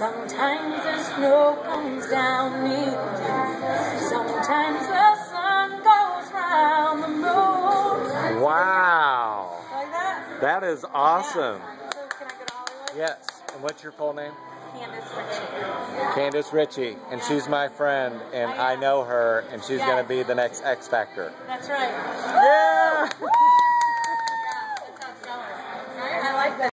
Sometimes the snow comes down near Sometimes the sun goes round the moon. Wow. Like that? That is awesome. Yeah. So can I go to Hollywood? Yes. And what's your full name? Candace Ritchie. Candace Ritchie. And she's my friend, and I know her, and she's going to be the next X Factor. That's right. Yeah!